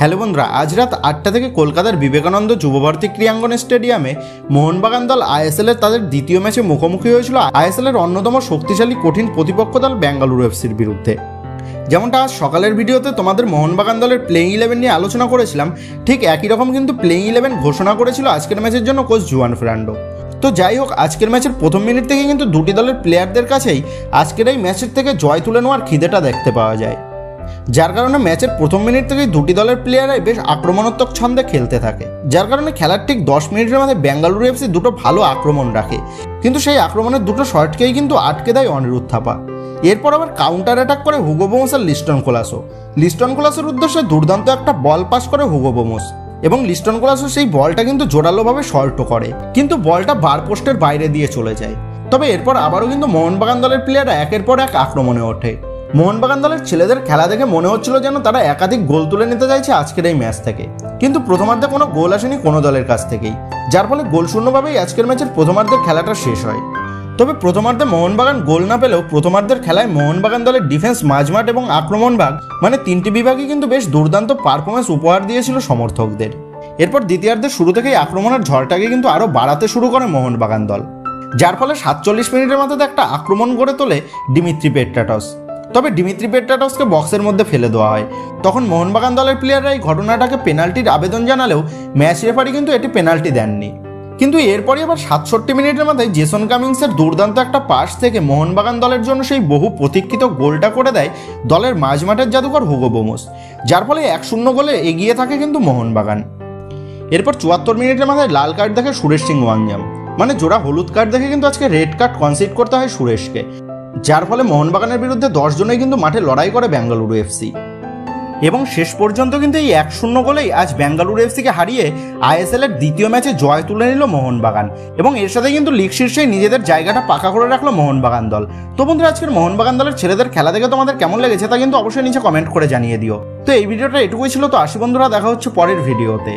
Hello বন্ধুরা, আজ রাত আটটা থেকে কলকাতার বিবেকানন্দ যুবভারতী ক্রীড়াঙ্গন স্টেডিয়ামে মোহনবাগান দল আইএসএল এর তাদের দ্বিতীয় ম্যাচে মুখোমুখি হয়েছিল আইএসএল এর অন্যতম শক্তিশালী কঠিন প্রতিপক্ষ দল বেঙ্গালুরু এফসির বিরুদ্ধে। যেমনটা আজ সকালের ভিডিওতে তোমাদের মোহনবাগান দলের প্লেইং ইলেভেন নিয়ে আলোচনা করেছিলাম, ঠিক একই রকম কিন্তু প্লেইং ইলেভেন ঘোষণা করেছিল আজকের ম্যাচের জন্য কোচ জুয়ান ফেরান্ডো। তো যাই হোক, আজকের ম্যাচের প্রথম মিনিট থেকে কিন্তু দুটি দলের প্লেয়ারদের কাছেই আজকের এই ম্যাচের থেকে জয় তুলে নেওয়ার খিদেটা দেখতে পাওয়া যায়। যার কারণে ম্যাচের প্রথম মিনিট থেকেই দুটি দলের প্লেয়ারাই বেশ আক্রমণাত্মক ছন্দে খেলতে থাকে, যার কারণে খেলার ঠিক দশ মিনিটের মধ্যে বেঙ্গালুরু এফসি দুটো ভালো আক্রমণ রাখে। কিন্তু সেই আক্রমণের দুটো শর্টকেই কিন্তু আটকে দেয় অনিরুদ্ধ থাপা এরপর আবার কাউন্টার অ্যাটাক করে হুগো বোমস আর লিস্টন কোলাসো। লিস্টন কোলাসের উদ্দেশ্যে দুর্দান্ত একটা বল পাস করে হুগো বোমস। এবং লিস্টন কোলাসো সেই বলটা কিন্তু জোরালোভাবে শর্ট করে, কিন্তু বলটা বার পোস্টের বাইরে দিয়ে চলে যায়। তবে এরপর আবারও কিন্তু মোহনবাগান দলের প্লেয়াররা একের পর এক আক্রমণে ওঠে। মোহনবাগান দলের ছেলেদের খেলা দেখে মনে হচ্ছিল যেন তারা একাধিক গোল তুলে নিতে চাইছে আজকের এই ম্যাচ থেকে। কিন্তু প্রথমার্ধে কোনো গোল আসেনি কোনো দলের কাছ থেকেই। যার ফলে গোল শূন্যভাবেই আজকের ম্যাচের প্রথমার্ধের খেলাটা শেষ হয়। তবে প্রথমার্ধে মোহনবাগান গোল না পেলেও প্রথমার্ধের খেলায় মোহনবাগান দলের ডিফেন্স মাঝমাঠ এবং আক্রমণ ভাগ মানে তিনটি বিভাগই কিন্তু বেশ দুর্দান্ত পারফরমেন্স উপহার দিয়েছিল সমর্থকদের। এরপর দ্বিতীয়ার্ধের শুরু থেকেই আক্রমণের ঝড়টাকে কিন্তু আরও বাড়াতে শুরু করে মোহনবাগান দল। যার ফলে সাতচল্লিশ মিনিটের মধ্যে একটা আক্রমণ গড়ে তোলে ডিমিত্রি পেট্রাটস। তবে ডিমিত্রি পেট্রাটসকে বক্সের মধ্যে ফেলে দেওয়া হয়। তখন মোহনবাগান দলের প্লেয়াররা এই ঘটনাটাকে পেনাল্টির আবেদন জানালেও ম্যাচ রেফারি কিন্তু এটি পেনাল্টি দেননি। কিন্তু এরপরই আবার সাতষট্টি মিনিটের মধ্যে জেসন কামিংসের দুর্দান্ত একটা পাস থেকে মোহনবাগান দলের জন্য সেই বহু প্রতীক্ষিত গোলটা করে দেয় দলের মাঝমাঠের জাদুকর হুগো বোমস। যার ফলে এক শূন্য গোলে এগিয়ে থাকে কিন্তু মোহনবাগান। এরপর চুয়াত্তর মিনিটের মাথায় লাল কার্ড দেখে সুরেশ সিং ওয়াংজাম মানে জোড়া হলুদ কার্ড দেখে কিন্তু আজকে রেড কার্ড কনসিড করতে হয় সুরেশকে। যার ফলে মোহনবাগানের বিরুদ্ধে দশ জনেই কিন্তু মাঠে লড়াই করে বেঙ্গালুরু এফসি। এবং শেষ পর্যন্ত কিন্তু এই এক শূন্য গোলেই আজ বেঙ্গালুরু এফসিকে হারিয়ে আইএসএল এর দ্বিতীয় ম্যাচে জয় তুলে নিল মোহনবাগান। এবং এর সাথে কিন্তু লিগ শীর্ষে নিজেদের জায়গাটা পাকা করে রাখল মোহনবাগান দল। তো বন্ধুরা, আজকের মোহনবাগান দলের ছেলেদের খেলা দেখে তোমাদের কেমন লেগেছে তা কিন্তু অবশ্যই নিচে কমেন্ট করে জানিয়ে দিও। তো এই ভিডিওটা এটুকুই ছিল, তো আশি বন্ধুরা, দেখা হচ্ছে পরের ভিডিওতে।